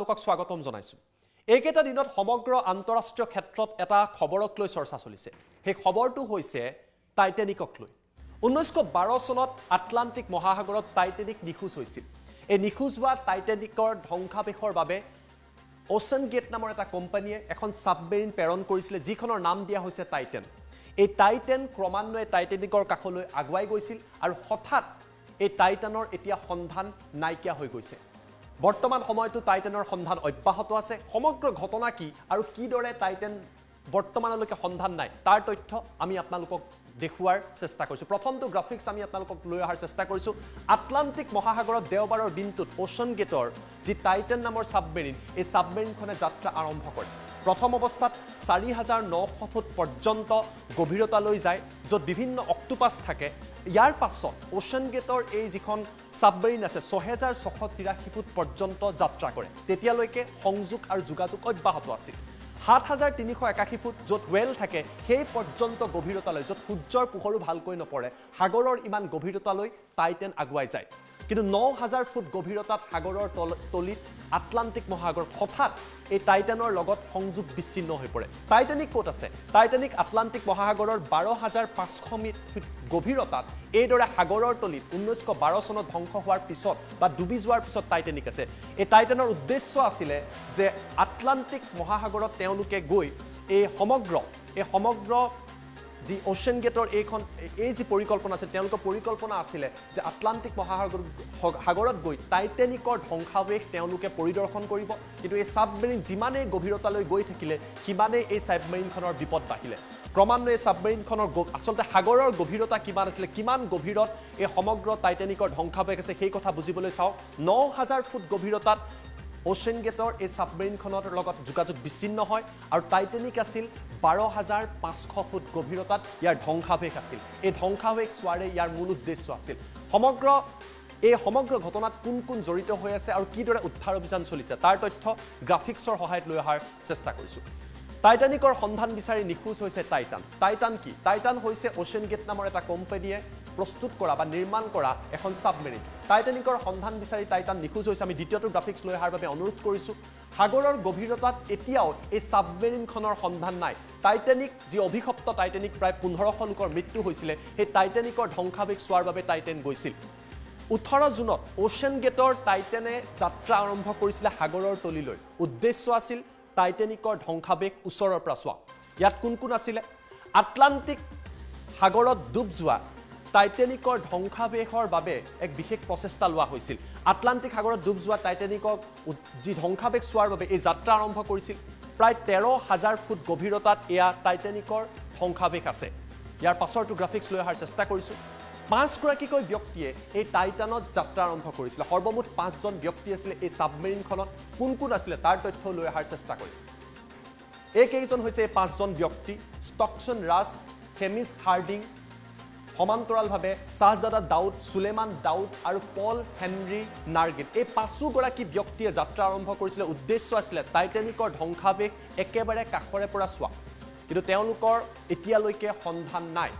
লোকক স্বাগতম জনাইছোঁ। এইকেইটা দিনত সমগ্ৰ আন্তঃৰাষ্ট্ৰীয় ক্ষেত্ৰত এটা খবৰক লৈ চৰ্চা চলিছে। সেই খবৰটো হৈছে টাইটেনিকক লৈ। ঊনৈছশ বাৰ চনত আটলাণ্টিক মহাসাগৰত টাইটেনিক নিখোজ হৈছিল। এই নিখোজ হোৱা টাইটেনিকৰ ধ্বংসাবেশৰ বাবে অ'চেন গেট নামৰ এটা কোম্পানীয়ে এখন ছাবমেৰিন প্ৰেৰণ কৰিছিলে যিখনৰ নাম দিয়া হৈছে টাইটেন। এই টাইটেন ক্ৰমান্বয়ে টাইটেনিকৰ কাষলৈ আগুৱাই গৈছিল আৰু হঠাৎ এই টাইটানৰ এতিয়া সন্ধান নাইকিয়া হৈ গৈছে। বৰ্তমান সময়তো টাইটেনৰ সন্ধান অব্যাহত আছে। সমগ্ৰ ঘটনা কি আৰু কিদৰে টাইটেন বৰ্তমানলৈকে সন্ধান নাই তাৰ তথ্য আমি আপোনালোকক দেখুওৱাৰ চেষ্টা কৰিছোঁ। প্ৰথমটো গ্ৰাফিক্স আমি আপোনালোকক লৈ অহাৰ চেষ্টা কৰিছোঁ। আটলাণ্টিক মহাসাগৰত দেওবাৰৰ দিনটোত অ'চন গেটৰ যি টাইটেন নামৰ ছাবমেৰিন এই ছাবমেৰিনখনে যাত্ৰা আৰম্ভ কৰে। প্ৰথম অৱস্থাত চাৰি হাজাৰ নশ ফুট পৰ্যন্ত গভীৰতালৈ যায় য'ত বিভিন্ন অক্টোপাছ থাকে। ইয়াৰ পাছত অ'চেন গেটৰ এই যিখন ছাবমেৰিন আছে ছহেজাৰ ছশ তিৰাশী ফুট পৰ্যন্ত যাত্ৰা কৰে। তেতিয়ালৈকে সংযোগ আৰু যোগাযোগ অব্যাহত আছিল। সাত হাজাৰ তিনিশ একাশী ফুট য'ত ৱেল থাকে সেই পৰ্যন্ত গভীৰতালৈ য'ত সূৰ্যৰ পোহৰো ভালকৈ নপৰে সাগৰৰ ইমান গভীৰতালৈ টাইটেন আগুৱাই যায়। কিন্তু ন হাজাৰ ফুট গভীৰতাত সাগৰৰ তল তলিত আটলাণ্টিক মহাসাগৰত হঠাৎ এই টাইটানৰ লগত সংযোগ বিচ্ছিন্ন হৈ পৰে। টাইটানিক ক'ত আছে? টাইটানিক আটলাণ্টিক মহাসাগৰৰ বাৰ হাজাৰ পাঁচশ ফিট গভীৰতাত এইদৰে সাগৰৰ তলিত ঊনৈছশ বাৰ চনত ধ্বংস হোৱাৰ পিছত বা ডুবি যোৱাৰ পিছত টাইটানিক আছে। এই টাইটানৰ উদ্দেশ্য আছিলে যে আটলাণ্টিক মহাসাগৰত তেওঁলোকে গৈ এই সমগ্ৰ এই সমগ্ৰ যি অ'চেন গেটৰ এইখন এই যি পৰিকল্পনা আছিল তেওঁলোকৰ পৰিকল্পনা আছিলে যে আটলাণ্টিক মহাসাগৰ সাগৰত গৈ টাইটেনিকৰ ধ্বংসাৱেশ তেওঁলোকে পৰিদৰ্শন কৰিব। কিন্তু এই ছাবমেৰিন যিমানেই গভীৰতালৈ গৈ থাকিলে সিমানেই এই ছাবমেৰিনখনৰ বিপদ বাঢ়িলে। ক্ৰমান্বয়ে ছাবমেৰিনখনৰ আচলতে সাগৰৰ গভীৰতা কিমান আছিলে কিমান গভীৰত এই সমগ্ৰ টাইটেনিকৰ ধ্বংসাৱেশ আছে সেই কথা বুজিবলৈ চাওঁ। ন হাজাৰ ফুট গভীৰতাত অ'চেন গেটৰ এই ছাবমেৰিনখনৰ লগত যোগাযোগ বিচ্ছিন্ন হয় আৰু টাইটেনিক আছিল বাৰ হাজাৰ পাঁচশ ফুট গভীৰতাত ইয়াৰ ধ্বংসাৱেশ আছিল। এই ধ্বংসাৱেশ চোৱাৰে ইয়াৰ মূল উদ্দেশ্য আছিল। সমগ্ৰ এই সমগ্ৰ ঘটনাত কোন কোন জড়িত হৈ আছে আৰু কিদৰে উদ্ধাৰ অভিযান চলিছে তাৰ তথ্য গ্ৰাফিক্সৰ সহায়ত লৈ অহাৰ চেষ্টা কৰিছোঁ। টাইটানিকৰ সন্ধান বিচাৰি নিখোজ হৈছে টাইটান টাইটান কি? টাইটান হৈছে অ'চেন গেট নামৰ এটা কোম্পানীয়ে প্ৰস্তুত কৰা বা নিৰ্মাণ কৰা এখন ছাবমেৰিন টাইটানিকৰ সন্ধান বিচাৰি টাইটান নিখোজ হৈছে। আমি দ্বিতীয়টো গ্ৰাফিক্স লৈ অহাৰ বাবে অনুৰোধ কৰিছোঁ। সাগৰৰ গভীৰতাত এতিয়াও এই ছাবমেৰিনখনৰ সন্ধান নাই। টাইটেনিক যি অভিশপ্ত টাইটেনিক প্ৰায় পোন্ধৰশ লোকৰ মৃত্যু হৈছিলে। সেই টাইটেনিকৰ ধ্বংসাৱেশ চোৱাৰ বাবে টাইটেন গৈছিল। ওঠৰ জুনত অ'চেন গেটৰ টাইটেনে যাত্ৰা আৰম্ভ কৰিছিলে সাগৰৰ তলিলৈ। উদ্দেশ্য আছিল টাইটেনিকৰ ধ্বংসাৱেশ ওচৰৰ পৰা চোৱা। ইয়াত কোন কোন আছিলে? আটলাণ্টিক সাগৰত ডুব যোৱা টাইটেনিকৰ ধ্বংসাৱেশৰ বাবে এক বিশেষ প্ৰচেষ্টা লোৱা হৈছিল। আটলাণ্টিক সাগৰত ডুব যোৱা টাইটেনিকক যি ধ্বংসাৱেশ চোৱাৰ বাবে এই যাত্ৰা আৰম্ভ কৰিছিল। প্ৰায় তেৰ হাজাৰ ফুট গভীৰতাত এয়া টাইটেনিকৰ ধ্বংসাৱেশ আছে। ইয়াৰ পাছৰটো গ্ৰাফিক্স লৈ অহাৰ চেষ্টা কৰিছোঁ। পাঁচগৰাকীকৈ ব্যক্তিয়ে এই টাইটানত যাত্ৰা আৰম্ভ কৰিছিলে। সৰ্বমুঠ পাঁচজন ব্যক্তি আছিলে এই ছাবমেৰিনখনত কোন কোন আছিলে তাৰ তথ্য লৈ অহাৰ চেষ্টা কৰিম। এইকেইজন হৈছে এই পাঁচজন ব্যক্তি। ষ্টকচন ৰাজ ফেমিছ হাৰ্ডিং সমান্তৰালভাৱে শ্বাহজাদা দাউদ চুলেমান দাউদ আৰু পল হেনৰী নাৰ্গিন এই পাঁচোগৰাকী ব্যক্তিয়ে যাত্ৰা আৰম্ভ কৰিছিলে। উদ্দেশ্য আছিলে টাইটেনিকৰ ধ্বংসাৱেশ একেবাৰে কাষৰে পৰা চোৱা। কিন্তু তেওঁলোকৰ এতিয়ালৈকে সন্ধান নাই।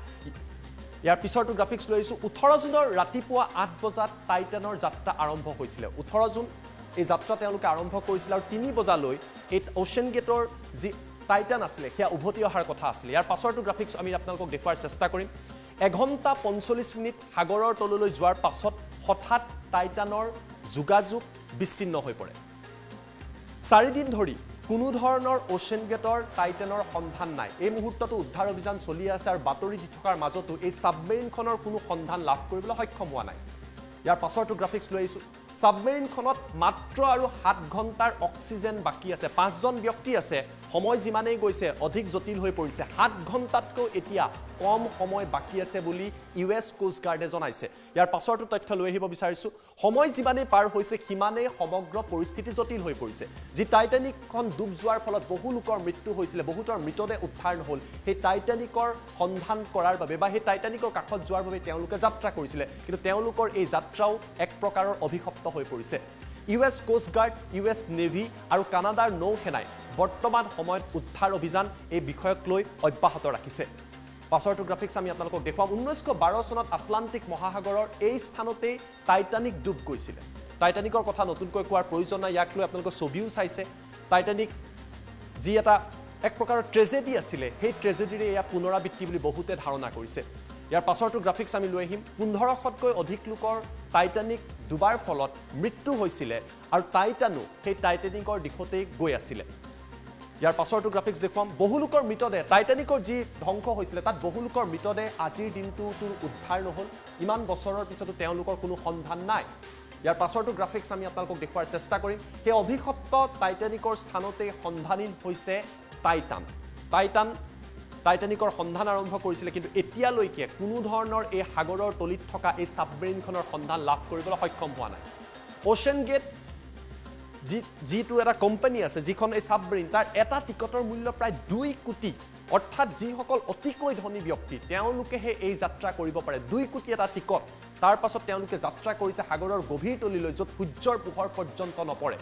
ইয়াৰ পিছৰটো গ্ৰাফিক্স লৈ আহিছোঁ। ওঠৰ জুনৰ ৰাতিপুৱা আঠ বজাত টাইটানৰ যাত্ৰা আৰম্ভ হৈছিলে। ওঠৰ জুন এই যাত্ৰা তেওঁলোকে আৰম্ভ কৰিছিলে আৰু তিনি বজালৈ এই অ'চেন গেটৰ যি টাইটান আছিলে সেয়া উভতি অহাৰ কথা আছিলে। ইয়াৰ পাছৰটো গ্ৰাফিক্স আমি আপোনালোকক দেখুওৱাৰ চেষ্টা কৰিম। এঘণ্টা পঞ্চল্লিছ মিনিট সাগৰৰ তললৈ যোৱাৰ পাছত হঠাৎ টাইটানৰ যোগাযোগ বিচ্ছিন্ন হৈ পৰে। চাৰিদিন ধৰি কোনো ধৰণৰ অ'চেন গেটৰ টাইটেনৰ সন্ধান নাই। এই মুহূৰ্ততো উদ্ধাৰ অভিযান চলি আছে আৰু বাতৰি দি থকাৰ মাজতো এই ছাবমেৰিনখনৰ কোনো সন্ধান লাভ কৰিবলৈ সক্ষম হোৱা নাই। ইয়াৰ পাছৰটো গ্ৰাফিক্স লৈ আহিছোঁ। ছাবমেৰিনখনত মাত্ৰ আৰু সাত ঘণ্টাৰ অক্সিজেন বাকী আছে। পাঁচজন ব্যক্তি আছে। সময় যিমানেই গৈছে অধিক জটিল হৈ পৰিছে। সাত ঘণ্টাতকৈ এতিয়া কম সময় বাকী আছে বুলি ইউ এছ কোষ্ট গাৰ্ডে জনাইছে। ইয়াৰ পাছৰটো তথ্য লৈ আহিব বিচাৰিছোঁ। সময় যিমানেই পাৰ হৈছে সিমানেই সমগ্ৰ পৰিস্থিতি জটিল হৈ পৰিছে। যি টাইটানিকখন ডুব যোৱাৰ ফলত বহু লোকৰ মৃত্যু হৈছিলে বহুতৰ মৃতদেহ উদ্ধাৰ নহ'ল। সেই টাইটানিকৰ সন্ধান কৰাৰ বাবে বা সেই টাইটানিকৰ কাষত যোৱাৰ বাবে তেওঁলোকে যাত্ৰা কৰিছিলে। কিন্তু তেওঁলোকৰ এই যাত্ৰাও এক প্ৰকাৰৰ অভিশপ্ত হৈ পৰিছে। U S coast guard U S navy আৰু কানাডাৰ নৌ সেনাই বৰ্তমান সময়ত উদ্ধাৰ অভিযান এই বিষয়ক লৈ অব্যাহত ৰাখিছে। পাছৰটো গ্ৰাফিক্স আমি আপোনালোকক দেখুৱাম। ঊনৈছশ বাৰ চনত আটলাণ্টিক মহাসাগৰৰ এই স্থানতেই টাইটানিক ডুব গৈছিলে। টাইটানিকৰ কথা নতুনকৈ কোৱাৰ প্ৰয়োজন নাই ইয়াক লৈ আপোনালোকে ছবিও চাইছে। টাইটানিক যি এটা এক প্ৰকাৰৰ ট্ৰেজেডি আছিলে সেই ট্ৰেজেডিৰে এয়া পুনৰাবৃত্তি বুলি বহুতে ধাৰণা কৰিছে। ইয়াৰ পাছৰটো গ্ৰাফিক্স আমি লৈ আহিম। পোন্ধৰশতকৈ অধিক লোকৰ টাইটানিক ডুবাৰ ফলত মৃত্যু হৈছিলে আৰু টাইটানো সেই টাইটানিকৰ দিশতেই গৈ আছিলে। ইয়াৰ পাছৰটো গ্ৰাফিক্স দেখুৱাম। বহু লোকৰ মৃতদেহ টাইটানিকৰ যি ধ্বংস হৈছিলে তাত বহু লোকৰ মৃতদেহ আজিৰ দিনটোতো উদ্ধাৰ নহ'ল। ইমান বছৰৰ পিছতো তেওঁলোকৰ কোনো সন্ধান নাই। ইয়াৰ পাছৰটো গ্ৰাফিক্স আমি আপোনালোকক দেখুওৱাৰ চেষ্টা কৰিম। সেই অভিশপ্ত টাইটানিকৰ স্থানতেই সন্ধানহীন হৈছে টাইটান টাইটান টাইটানিকৰ সন্ধান আৰম্ভ কৰিছিলে কিন্তু এতিয়ালৈকে কোনো ধৰণৰ এই সাগৰৰ তলিত থকা এই ছাবমেৰিনখনৰ সন্ধান লাভ কৰিবলৈ সক্ষম হোৱা নাই। অ'চেন গেট যি যিটো এটা কোম্পানী আছে যিখন এই ছাবমেৰিন তাৰ এটা টিকটৰ মূল্য প্ৰায় দুই কোটি। অৰ্থাৎ যিসকল অতিকৈ ধনী ব্যক্তি তেওঁলোকেহে এই যাত্ৰা কৰিব পাৰে। দুই কোটি এটা টিকট। তাৰ পাছত তেওঁলোকে যাত্ৰা কৰিছে সাগৰৰ গভীৰ তলিলৈ য'ত সূৰ্যৰ পোহৰ পৰ্যন্ত নপৰে।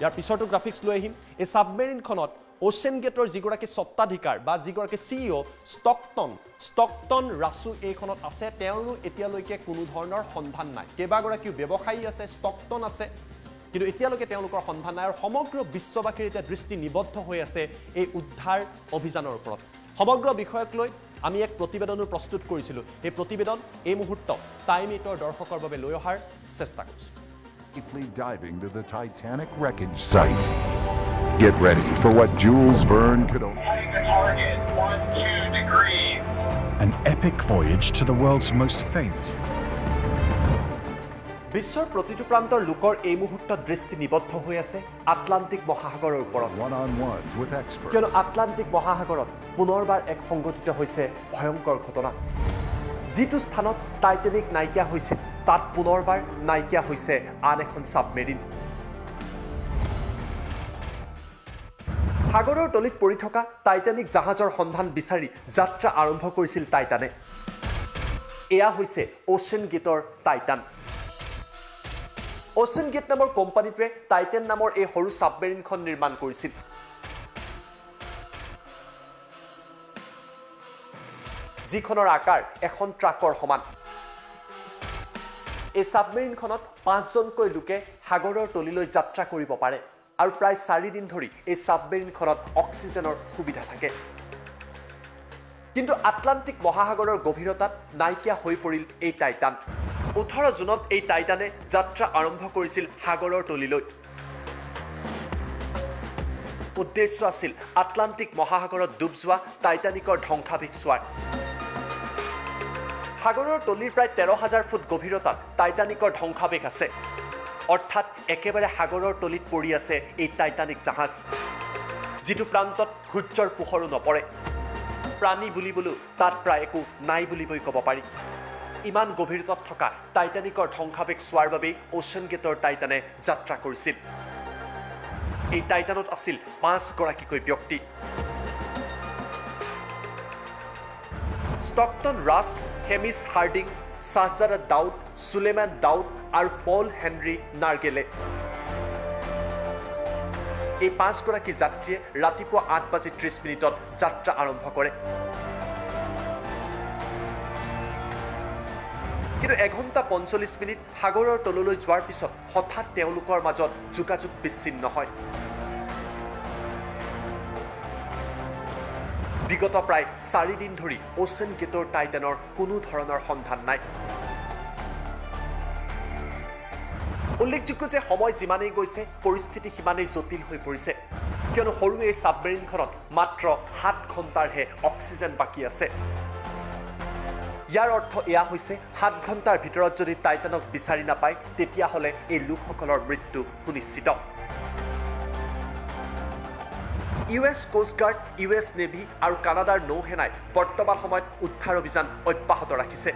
ইয়াৰ পিছৰটো গ্ৰাফিক্স লৈ আহিম। এই ছাবমেৰিনখনত অ'চেন গেটৰ যিগৰাকী স্বত্বাধিকাৰ বা যিগৰাকী C E O' Stockton Stockton Rush এইখনত আছে। তেওঁৰো এতিয়ালৈকে কোনো ধৰণৰ সন্ধান নাই। কেইবাগৰাকীও ব্যৱসায়ী আছে ষ্টকটন আছে। কিন্তু এতিয়ালৈকে তেওঁলোকৰ সন্ধান নাই আৰু সমগ্ৰ বিশ্ববাসীৰ এতিয়া দৃষ্টি নিবদ্ধ হৈ আছে এই উদ্ধাৰ অভিযানৰ ওপৰত। সমগ্ৰ বিষয়ক লৈ আমি এক প্ৰতিবেদনো প্ৰস্তুত কৰিছিলোঁ। এই প্ৰতিবেদন এই মুহূৰ্ত টাইম এইটৰ দৰ্শকৰ বাবে লৈ অহাৰ চেষ্টা কৰিছোঁ। বিশ্বৰ প্ৰতিটো প্ৰান্তৰ লোকৰ এই মুহূৰ্তত দৃষ্টি নিবদ্ধ হৈ আছে আটলাণ্টিক মহাসাগৰৰ ওপৰত. কিয়নো আটলাণ্টিক মহাসাগৰত পুনৰবাৰ এক সংঘটিত হৈছে ভয়ংকৰ ঘটনা। যিটো স্থানত টাইটেনিক নাইকিয়া হৈছিল তাত পুনৰবাৰ নাইকিয়া হৈছে আন এখন ছাবমেৰিন। সাগৰৰ তলিত পৰি থকা টাইটানিক জাহাজৰ সন্ধান বিচাৰি যাত্ৰা আৰম্ভ কৰিছিল টাইটানে। এয়া হৈছে অ'চেন গেটৰ টাইটান। অ'চেন গেট নামৰ কোম্পানীটোৱে টাইটেন নামৰ এই সৰু ছাবমেৰিনখন নিৰ্মাণ কৰিছিল। যিখনৰ আকাৰ এখন ট্ৰাকৰ সমান। এই ছাবমেৰিনখনত পাঁচজনকৈ লোকে সাগৰৰ তলিলৈ যাত্ৰা কৰিব পাৰে আৰু প্ৰায় চাৰিদিন ধৰি এই ছাবমেৰিনখনত অক্সিজেনৰ সুবিধা থাকে। কিন্তু আটলাণ্টিক মহাসাগৰৰ গভীৰতাত নাইকিয়া হৈ পৰিল এই টাইটান। ওঠৰ জুনত এই টাইটানে যাত্ৰা আৰম্ভ কৰিছিল সাগৰৰ তলিলৈ। উদ্দেশ্য আছিল আটলাণ্টিক মহাসাগৰত ডুব যোৱা টাইটানিকৰ ধ্বংসাভিক চোৱাৰ। সাগৰৰ তলিৰ প্ৰায় তেৰ হাজাৰ ফুট গভীৰতাত টাইটানিকৰ ধ্বংসাবেশ আছে। অৰ্থাৎ একেবাৰে সাগৰৰ তলিত পৰি আছে এই টাইটানিক জাহাজ। যিটো প্ৰান্তত সূৰ্যৰ পোহৰো নপৰে। প্ৰাণী বুলিবলৈও তাত প্ৰায় একো নাই বুলিবই ক'ব পাৰি। ইমান গভীৰতাত থকা টাইটানিকৰ ধ্বংসাবেশ চোৱাৰ বাবেই অ'চেন গেটৰ টাইটানে যাত্ৰা কৰিছিল। এই টাইটানত আছিল পাঁচগৰাকীকৈ ব্যক্তি। Stockton Rush Hamish Harding Shahzada Dawood Suleman Dawood আৰু পল হেনৰী নাৰ্গেলে। এই পাঁচগৰাকী যাত্ৰীয়ে ৰাতিপুৱা আঠ বাজি ত্ৰিছ মিনিটত যাত্ৰা আৰম্ভ কৰে। কিন্তু এঘণ্টা পঞ্চল্লিছ মিনিট সাগৰৰ তললৈ যোৱাৰ পিছত হঠাৎ তেওঁলোকৰ মাজত যোগাযোগ বিচ্ছিন্ন হয়। বিগত প্ৰায় চাৰিদিন ধৰি অ'চেন গেটৰ টাইটানৰ কোনো ধৰণৰ সন্ধান নাই। উল্লেখযোগ্য যে সময় যিমানেই গৈছে পৰিস্থিতি সিমানেই জটিল হৈ পৰিছে। কিয়নো সৰু এই ছাবমেৰিনখনত মাত্ৰ সাত ঘণ্টাৰহে অক্সিজেন বাকী আছে। ইয়াৰ অৰ্থ এয়া হৈছে সাত ঘণ্টাৰ ভিতৰত যদি টাইটানক বিচাৰি নাপায় তেতিয়াহ'লে এই লোকসকলৰ মৃত্যু সুনিশ্চিত। U S coast guard U S navy আৰু কানাডাৰ নৌসেনাই বৰ্তমান সময়ত উদ্ধাৰ অভিযান অব্যাহত ৰাখিছে।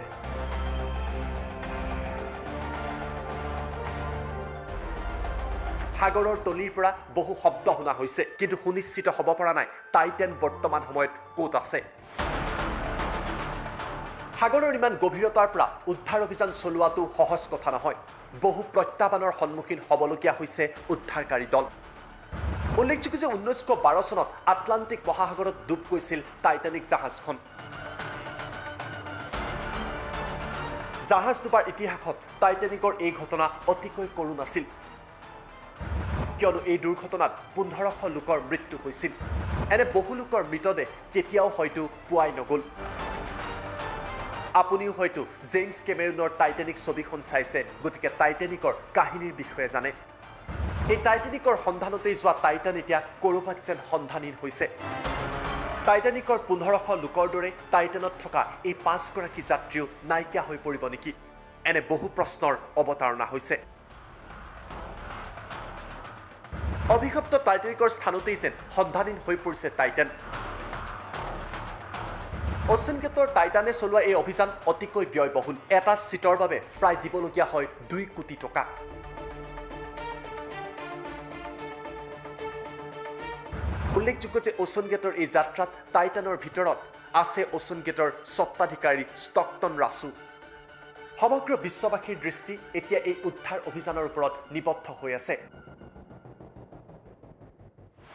সাগৰৰ তলিৰ পৰা বহু শব্দ শুনা হৈছে কিন্তু সুনিশ্চিত হ'ব পৰা নাই টাইটেন বৰ্তমান সময়ত ক'ত আছে। সাগৰৰ ইমান গভীৰতাৰ পৰা উদ্ধাৰ অভিযান চলোৱাটো সহজ কথা নহয়। বহু প্ৰত্যাহ্বানৰ সন্মুখীন হ'বলগীয়া হৈছে উদ্ধাৰকাৰী দল। উল্লেখযোগ্য যে ঊনৈছশ বাৰ চনত আটলাণ্টিক মহাসাগৰত ডুব গৈছিল টাইটানিক জাহাজখন। জাহাজ ডুবাৰ ইতিহাসত টাইটেনিকৰ এই ঘটনা অতিকৈ কৰুণ আছিল। কিয়নো এই দুৰ্ঘটনাত পোন্ধৰশ লোকৰ মৃত্যু হৈছিল। এনে বহু লোকৰ মৃতদেহ কেতিয়াও হয়তো পোৱাই নগ'ল। আপুনিও হয়তো জেমছ কেমেৰুনৰ টাইটেনিক ছবিখন চাইছে গতিকে টাইটেনিকৰ কাহিনীৰ বিষয়ে জানে। এই টাইটেনিকৰ সন্ধানতেই যোৱা টাইটান এতিয়া ক'ৰবাত যেন সন্ধানহীন হৈছে। টাইটানিকৰ পোন্ধৰশ লোকৰ দৰে টাইটানত থকা এই পাঁচগৰাকী যাত্ৰীও নাইকিয়া হৈ পৰিব নেকি? এনে বহু প্ৰশ্নৰ অৱতাৰণা হৈছে। অভিশপ্ত টাইটানিকৰ স্থানতেই যেন সন্ধানহীন হৈ পৰিছে টাইটান। অচিন গেটৰ টাইটানে চলোৱা এই অভিযান অতিকৈ ব্যয়বহুল। এটা ছিটৰ বাবে প্ৰায় দিবলগীয়া হয় দুই কোটি টকা। উল্লেখযোগ্য যে অচন গেটৰ এই যাত্ৰাত টাইটানৰ ভিতৰত আছে অচন গেটৰ স্বত্বাধিকাৰী ষ্টকটন ৰাছু সমগ্ৰ বিশ্ববাসীৰ দৃষ্টি এতিয়া এই উদ্ধাৰ অভিযানৰ ওপৰত নিবদ্ধ হৈ আছে।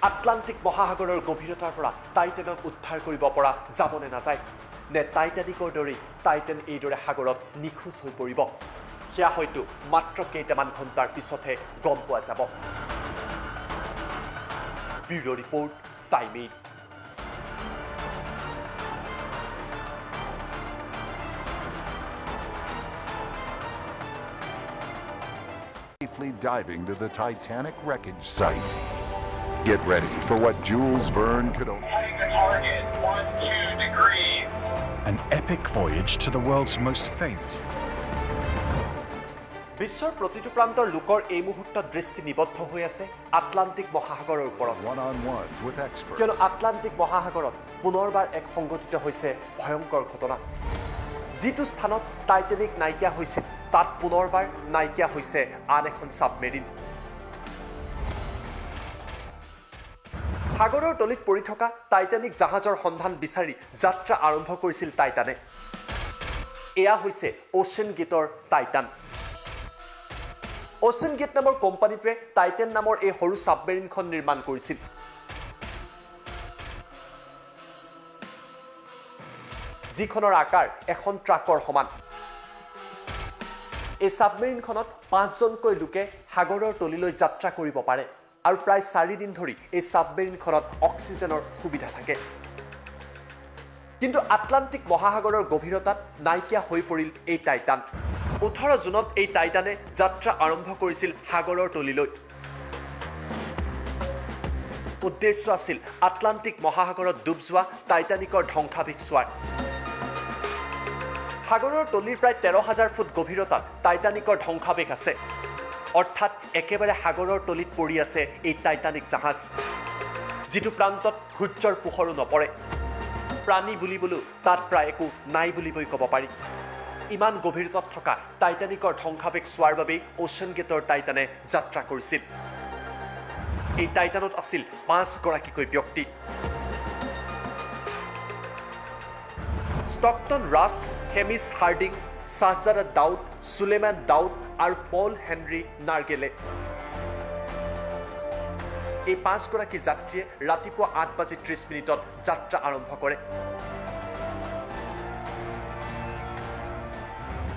আটলাণ্টিক মহাসাগৰৰ গভীৰতাৰ পৰা টাইটেনক উদ্ধাৰ কৰিব পৰা যাবনে নাযায়? নে টাইটানিকৰ দৰেই টাইটেন এইদৰে সাগৰত নিখোজ হৈ পৰিব? সেয়া হয়তো মাত্ৰ কেইটামান ঘণ্টাৰ পিছতহে গম পোৱা যাব। Bureau' report time eight. Diving to the Titanic wreckage site. Get ready for what Jules Verne could only. Heading to target, one, two degrees. An epic voyage to the world's most famous. বিশ্বৰ প্ৰতিটো প্ৰান্তৰ লোকৰ এই মুহূৰ্তত দৃষ্টি নিবদ্ধ হৈ আছে আটলাণ্টিক মহাসাগৰৰ ওপৰত One-on-ones with experts. কিয়নো আটলাণ্টিক মহাসাগৰত পুনৰবাৰ এক সংঘটিত হৈছে ভয়ংকৰ ঘটনা যিটো স্থানত টাইটেনিক নাইকিয়া হৈছিল তাত পুনৰবাৰ নাইকিয়া হৈছে আন এখন ছাবমেৰিন সাগৰৰ তলিত পৰি থকা টাইটানিক জাহাজৰ সন্ধান বিচাৰি যাত্ৰা আৰম্ভ কৰিছিল টাইটানে। এয়া হৈছে অ'চেন গেটৰ টাইটান। অ'চেন গেট নামৰ কোম্পানীটোৱে টাইটেন নামৰ এই সৰু ছাবমেৰিনখন নিৰ্মাণ কৰিছিল। যিখনৰ আকাৰ এখন ট্ৰাকৰ সমান। এই ছাবমেৰিনখনত পাঁচজনকৈ লোকে সাগৰৰ তলিলৈ যাত্ৰা কৰিব পাৰে। আৰু প্ৰায় চাৰিদিন ধৰি এই ছাবমেৰিনখনত অক্সিজেনৰ সুবিধা থাকে। কিন্তু আটলাণ্টিক মহাসাগৰৰ গভীৰতাত নাইকিয়া হৈ পৰিল এই টাইটান। ওঠৰ জুনত এই টাইটানে যাত্ৰা আৰম্ভ কৰিছিল সাগৰৰ তলিলৈ। উদ্দেশ্য আছিল আটলাণ্টিক মহাসাগৰত ডুব যোৱা টাইটানিকৰ ধ্বংসাভিক চোৱাৰ। সাগৰৰ তলিৰ প্ৰায় তেৰ হাজাৰ ফুট গভীৰতাত টাইটানিকৰ ধ্বংসাবেশ আছে। অৰ্থাৎ একেবাৰে সাগৰৰ তলিত পৰি আছে এই টাইটানিক জাহাজ যিটো প্ৰান্তত সূৰ্যৰ পোহৰো নপৰে। প্ৰাণী বুলিবলৈ তাত প্ৰায় একো নাই বুলিবই ক'ব পাৰি। ইমান গভীৰতাত থকা টাইটানিকৰ ধ্বংসাবেশ চোৱাৰ বাবেই অ'চেন গেটৰ টাইটানে যাত্ৰা কৰিছিল। এই টাইটানত আছিল পাঁচগৰাকীকৈ ব্যক্তি। Stockton Rush Hamish Harding Shahzada Dawood Suleman Dawood আৰু পল হেনৰী নাৰ্গেলে। এই পাঁচগৰাকী যাত্ৰীয়ে ৰাতিপুৱা আঠ বাজি ত্ৰিছ মিনিটত যাত্ৰা আৰম্ভ কৰে।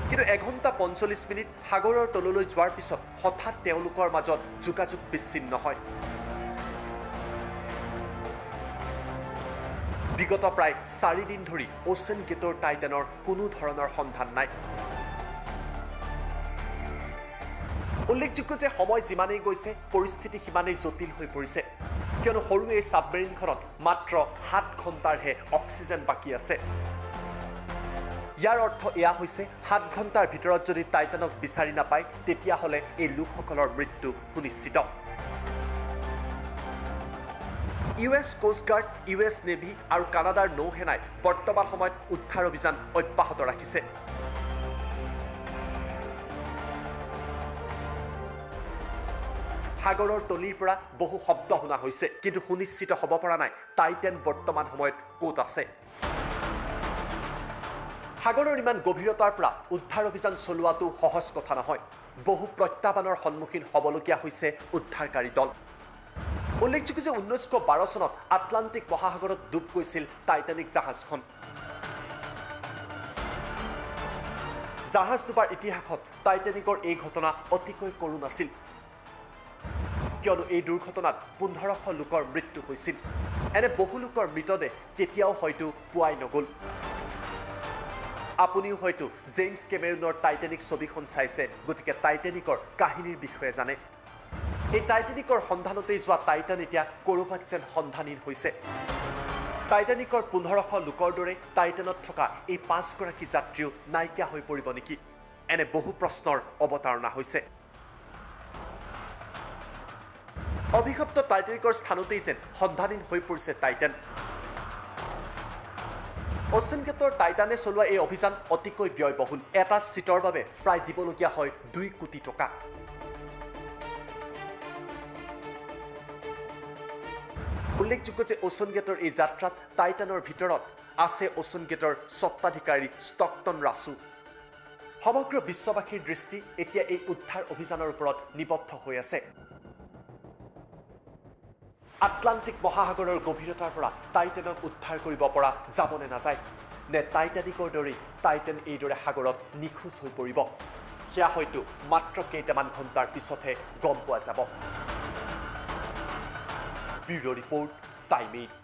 কিন্তু এঘণ্টা পঞ্চল্লিছ মিনিট সাগৰৰ তললৈ যোৱাৰ পিছত হঠাৎ তেওঁলোকৰ মাজত যোগাযোগ বিচ্ছিন্ন হয়। বিগত প্ৰায় চাৰিদিন ধৰি অ'চেন গেটৰ টাইটানৰ কোনো ধৰণৰ সন্ধান নাই। উল্লেখযোগ্য যে সময় যিমানেই গৈছে পৰিস্থিতি সিমানেই জটিল হৈ পৰিছে। কিয়নো সৰু এই ছাবমেৰিনখনত মাত্ৰ সাত ঘণ্টাৰহে অক্সিজেন বাকী আছে। ইয়াৰ অৰ্থ এয়া হৈছে সাত ঘণ্টাৰ ভিতৰত যদি টাইটানক বিচাৰি নাপায় তেতিয়াহ'লে এই লোকসকলৰ মৃত্যু সুনিশ্চিত। U S coast guard U S navy আৰু কানাডাৰ নৌসেনাই বৰ্তমান সময়ত উদ্ধাৰ অভিযান অব্যাহত ৰাখিছে। সাগৰৰ তলিৰ পৰা বহু শব্দ শুনা হৈছে কিন্তু সুনিশ্চিত হ'ব পৰা নাই টাইটেন বৰ্তমান সময়ত ক'ত আছে। সাগৰৰ ইমান গভীৰতাৰ পৰা উদ্ধাৰ অভিযান চলোৱাটো সহজ কথা নহয় বহু প্ৰত্যাহ্বানৰ সন্মুখীন হ'বলগীয়া হৈছে উদ্ধাৰকাৰী দল। উল্লেখযোগ্য যে ঊনৈছশ বাৰ চনত আটলাণ্টিক মহাসাগৰত ডুব গৈছিল টাইটানিক জাহাজখন। জাহাজ ডুবাৰ ইতিহাসত টাইটেনিকৰ এই ঘটনা অতিকৈ কৰুণ আছিল। কিয়নো এই দুৰ্ঘটনাত পোন্ধৰশ লোকৰ মৃত্যু হৈছিল। এনে বহু লোকৰ মৃতদেহ কেতিয়াও হয়তো পোৱাই নগ'ল। আপুনিও হয়তো জেমছ কেমেৰুনৰ টাইটেনিক ছবিখন চাইছে গতিকে টাইটেনিকৰ কাহিনীৰ বিষয়ে জানে। এই টাইটেনিকৰ সন্ধানতেই যোৱা টাইটান এতিয়া ক'ৰবাত যেন সন্ধানহীন হৈছে। টাইটানিকৰ পোন্ধৰশ লোকৰ দৰে টাইটানত থকা এই পাঁচগৰাকী যাত্ৰীও নাইকিয়া হৈ পৰিব নেকি? এনে বহু প্ৰশ্নৰ অৱতাৰণা হৈছে। অভিশপ্ত টাইটানিকৰ স্থানতেই যেন সন্ধানহীন হৈ পৰিছে টাইটান। অচিন গেটৰ টাইটানে চলোৱা এই অভিযান অতিকৈ ব্যয়বহুল। এটা ছিটৰ বাবে প্ৰায় দিবলগীয়া হয় দুই কোটি টকা। উল্লেখযোগ্য যে অচন গেটৰ এই যাত্ৰাত টাইটানৰ ভিতৰত আছে অচন গেটৰ স্বত্বাধিকাৰী ষ্টকটন ৰাছু সমগ্ৰ বিশ্ববাসীৰ দৃষ্টি এতিয়া এই উদ্ধাৰ অভিযানৰ ওপৰত নিবদ্ধ হৈ আছে। আটলাণ্টিক মহাসাগৰৰ গভীৰতাৰ পৰা টাইটেনক উদ্ধাৰ কৰিব পৰা যাবনে নাযায় নে টাইটানিকৰ দৰেই টাইটেন এইদৰে সাগৰত নিখোজ হৈ পৰিব? সেয়া হয়তো মাত্ৰ কেইটামান ঘণ্টাৰ পিছতহে গম পোৱা যাব। Bureau' report time eight.